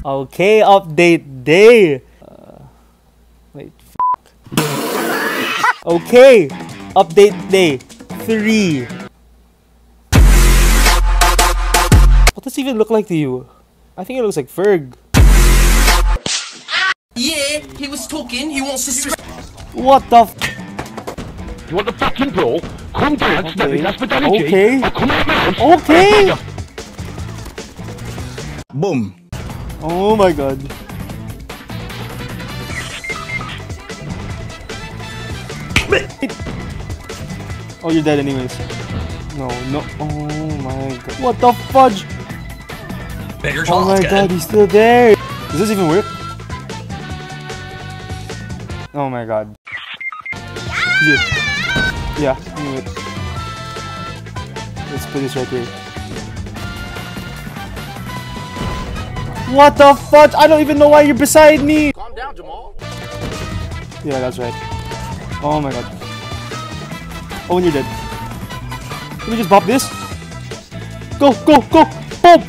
Okay, update day. Uh, wait. okay, update day three. What does it even look like to you? I think it looks like Ferg. Yeah, he was talking. He wants to. What the? F You want the fucking brawl? Come dance, Okay. okay. that's for Danny Okay. I'll come out now. Okay. Boom. Oh my god. Oh, you're dead anyways. No, no. Oh my god. What the fudge? Bigger Oh my god, he's still there. Does this even work? Oh my god. Yeah. Yeah, I knew it. Let's put this right here. What the fuck? I don't even know why you're beside me. Calm down, Jamal. Yeah, that's right. Oh my god. Oh, and you're dead. Let me just bop this. Go, go, go! Boom!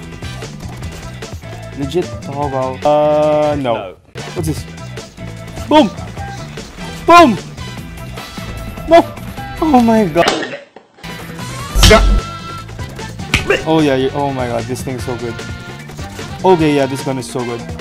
Legit. Oh wow. Uh, no. What's this? Boom! Boom! No! Oh my god. Oh yeah, yeah. Oh my god, this thing's so good. Okay, yeah, this gun is so good.